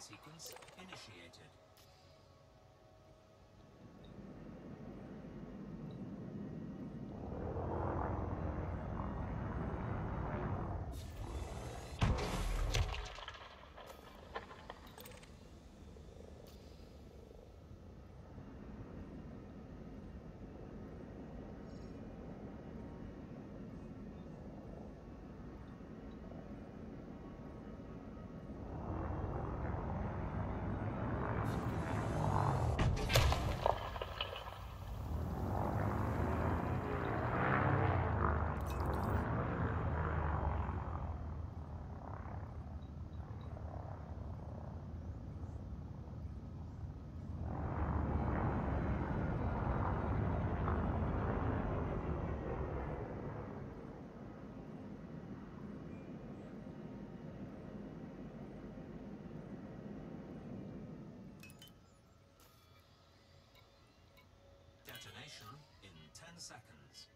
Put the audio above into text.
sequence initiated. action in 10 seconds.